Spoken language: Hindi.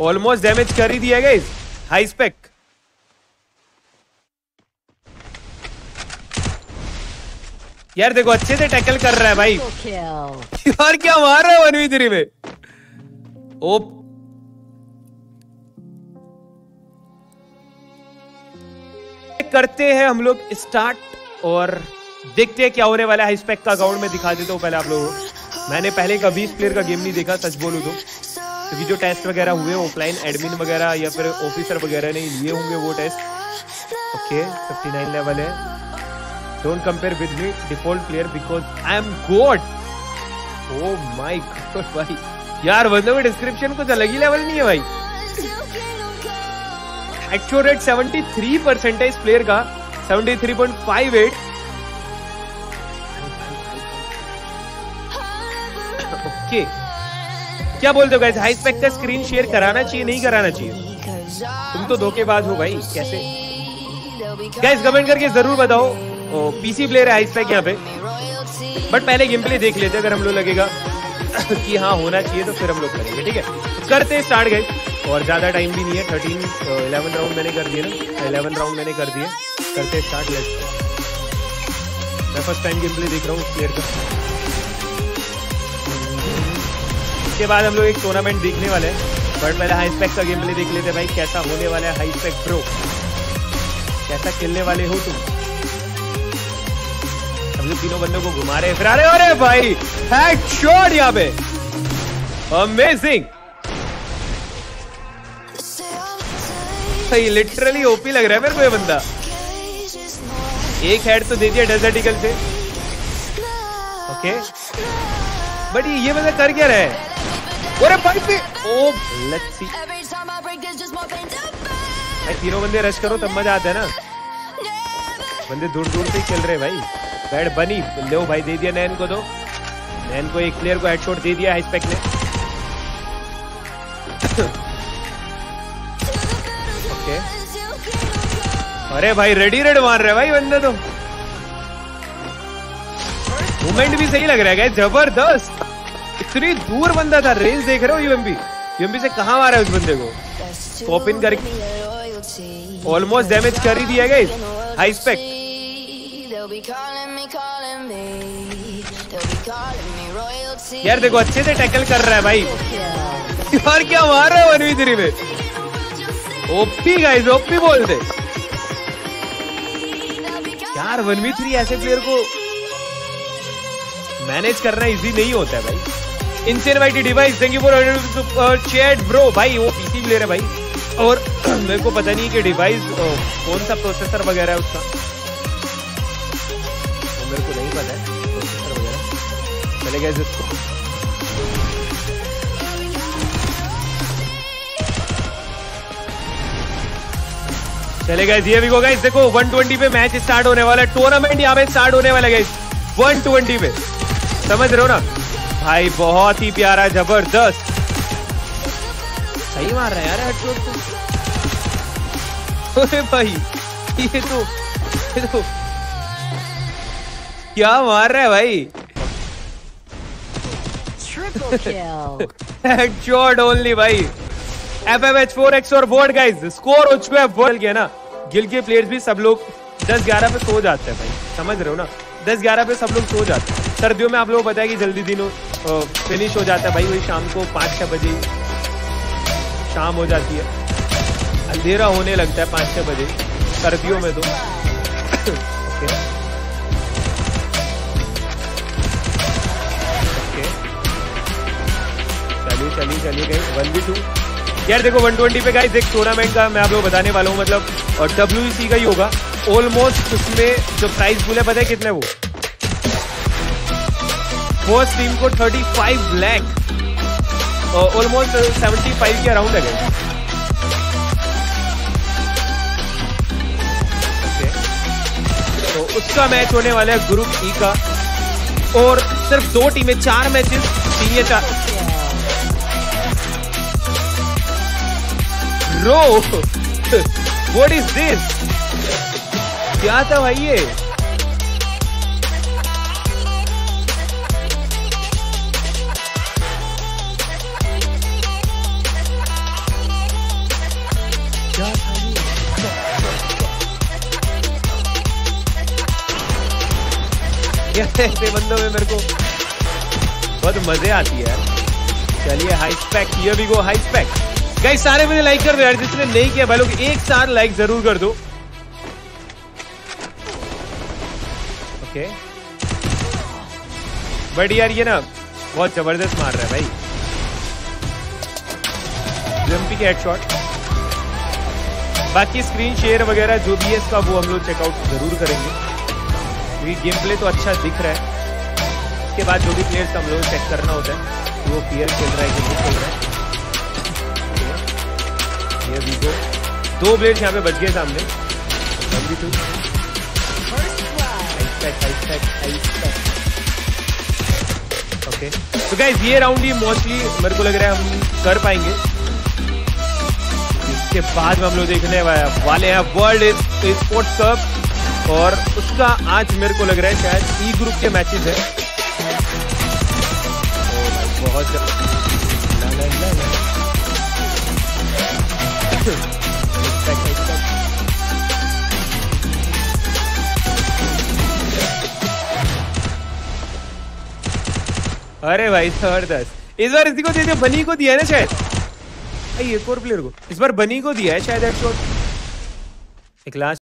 ऑलमोस्ट डैमेज कर ही दिया गाइस हाई स्पेक यार देखो अच्छे से टैकल कर रहा है भाई. यार क्या मार रहा है वन वी थ्री में? ओ करते हैं हम लोग स्टार्ट और देखते हैं क्या होने वाला है हाई स्पेक का अकाउंट में दिखा देता हूँ पहले आप लोगों को. मैंने पहले कभी इस प्लेयर का गेम नहीं देखा सच बोलू तो. क्योंकि जो टेस्ट वगैरह हुए ऑफलाइन एडमिन वगैरह या फिर ऑफिसर वगैरह ने लिए होंगे वो टेस्ट ओके 59 लेवल है। Don't compare with me default player because I am god oh my god भाई। यार मतलब डिस्क्रिप्शन कुछ अलग ही लेवल नहीं है भाई। एक्चुअल रेट 73 परसेंट है इस प्लेयर का। 73.58 ओके क्या बोलते हो गाइस हाई स्पेक का स्क्रीन शेयर कराना चाहिए नहीं कराना चाहिए? तुम तो धोखेबाज हो भाई कैसे? गाइस कमेंट करके ज़रूर बताओ। ओ, पीसी प्लेयर है हाई स्पेक यहाँ पे। बट पहले गेम प्ले देख लेते अगर हम लोग लगेगा कि हाँ होना चाहिए तो फिर हम लोग करेंगे ठीक है? करते स्टार्ट गए और ज़्यादा टाइम भी नहीं है थर्टीन इलेवन राउंड मैंने कर दिए ना। इलेवन राउंड मैंने कर दिए। करते स्टार्ट लेट्स मैं फ़र्स्ट टाइम गेम प्ले देख रहा हूँ प्लेयर का। इसके बाद हम लोग एक टूर्नामेंट देखने वाले हैं। बट पहले हाई स्पेक का गेम प्ले देख लेते भाई, कैसा होने वाला है हाई स्पेक प्रो कैसा खेलने वाले हो तुम? हम लोग तीनों बंदों को घुमा रहे फिर अरे अरे भाई यहाँ पे। अमेजिंग सही लिटरली ओपी लग रहा है मेरे को ये बंदा। एक हेड तो दे दिया डेजर्टिकल से। ओके बट ये बंदा कर क्या रहा है? अरे भाई पे ओ लेट्स सी भाई तीनों बंदे रश करो तब मज़ा आता है ना। बंदे दूर दूर से ही खेल रहे भाई। बैड बनी लो भाई दे दिया नैन को तो नैन को एक प्लेयर को हेडशॉट दे दिया हाई स्पेक ने। ओके अरे भाई रेडी रेड मार रहे भाई बंदे तो। मूवमेंट भी सही लग रहा है ज़बरदस्त। इतनी दूर बंदा था रेंज देख रहे हो यूएमबी यूएमबी से कहा मारा है उस बंदे को? स्कॉप इन करके। ऑलमोस्ट डैमेज कर ही दिया गया हाई स्पेक यार देखो, अच्छे से टैकल कर रहा है भाई। यार क्या मार रहा है वन थ्री में? ओपी गाइस ओपी बोलते। यार वन वी थ्री ऐसे प्लेयर को मैनेज करना इजी नहीं होता है भाई। Insane YT device thank you for chat bro भाई, वो पीसी ले रहे भाई। और मेरे को पता नहीं कि डिवाइस कौन सा प्रोसेसर वगैरह है उसका। वो मेरे को नहीं पता है प्रोसेसर वगैरह। चले गए इसको। चले गए ये भी गाइस देखो 120 पे मैच स्टार्ट होने वाला है। टूर्नामेंट यहाँ पे स्टार्ट होने वाला है गाइस 120 पे। समझ रहे हो ना? भाई बहुत ही प्यारा ज़बरदस्त। सही मार रहा है यार हेडशॉट तो अरे भाई ये तो ये तो। क्या मार रहा है भाई? हेडशॉट ओनली भाई। F F H four X और बोर्ड गाइज़ स्कोर हो चुका है बोल गया ना। गिल के प्लेयर्स भी सब लोग दस ग्यारह पे सो जाते हैं भाई समझ रहे हो ना? दस ग्यारह पे सब लोग सो जाते हैं। सर्दियों में आप लोगों को पता है कि जल्दी दिनों फिनिश हो जाता है भाई, वही शाम को पाँच छः बजे शाम हो जाती है। अंधेरा होने लगता है पाँच छः बजे, सर्दियों में तो। चलिए चलिए चलिए गए वन बी टू यार देखो 120 पे गाइस एक टूर्नामेंट का मैं आप लोग बताने वाला हूँ मतलब डब्ल्यू का ही होगा। ऑलमोस्ट उसमें जो प्राइस है, पता है कितने वो? फ़र्स्ट टीम को 35 लैख ऑलमोस्ट 75 के अराउंड है तो उसका मैच होने वाला है ग्रुप ई का. और सिर्फ़ दो टीमें चार मैचेस या चार ब्रो व्हाट इज़ दिस क्या था भाई ये? ऐसे बंदों में मेरे को। बहुत मज़े आती है। चलिए हाई स्पेक ये भी गो हाई स्पेक गाइस सारे मुझे लाइक कर दो यार, जिसने नहीं किया, भाई लोग, एक साथ लाइक ज़रूर कर दो। ओके बट यार, ये ना, बहुत ज़बरदस्त मार रहा है भाई। जंपी के हेडशॉट बाकी स्क्रीन शेयर वगैरह, जो भी है, इसका वो हम लोग चेकआउट ज़रूर करेंगे। क्योंकि गेम प्ले तो अच्छा दिख रहा है। इसके बाद जो भी प्लेयर्स हम लोग चेक करना होता है वो प्लेयर खेल रहा है कि नहीं खेल रहा है। ये भी दो ब्लेड्स यहाँ पे बच गए सामने। टू ओके तो गाइस ये राउंड ही मोस्टली मेरे को लग रहा है हम कर पाएँगे। इसके बाद में हम लोग देखने वाले हैं। वर्ल्ड स्पोर्ट्स कप और उसका आज मेरे को लग रहा है शायद ई ग्रुप के मैचेस है। बहुत ला ला ला ला। अरे भाई, ज़बरदस्त। इस बार इसी को दे दिया बनी को दिया है ना शायद? एक और प्लेयर को। इस बार बनी को दिया है शायद एक लास्ट